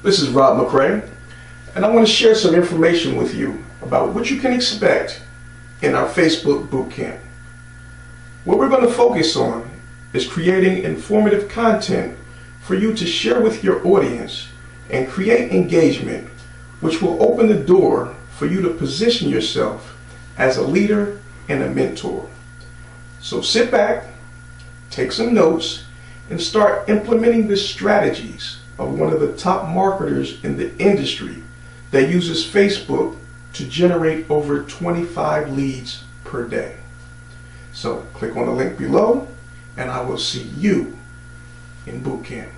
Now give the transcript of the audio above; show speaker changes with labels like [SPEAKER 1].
[SPEAKER 1] This is Rob McCray, and I want to share some information with you about what you can expect in our Facebook Bootcamp. What we're going to focus on is creating informative content for you to share with your audience and create engagement, which will open the door for you to position yourself as a leader and a mentor. So sit back, take some notes, and start implementing the strategies of one of the top marketers in the industry that uses Facebook to generate over 25 leads per day. So click on the link below and I will see you in boot camp.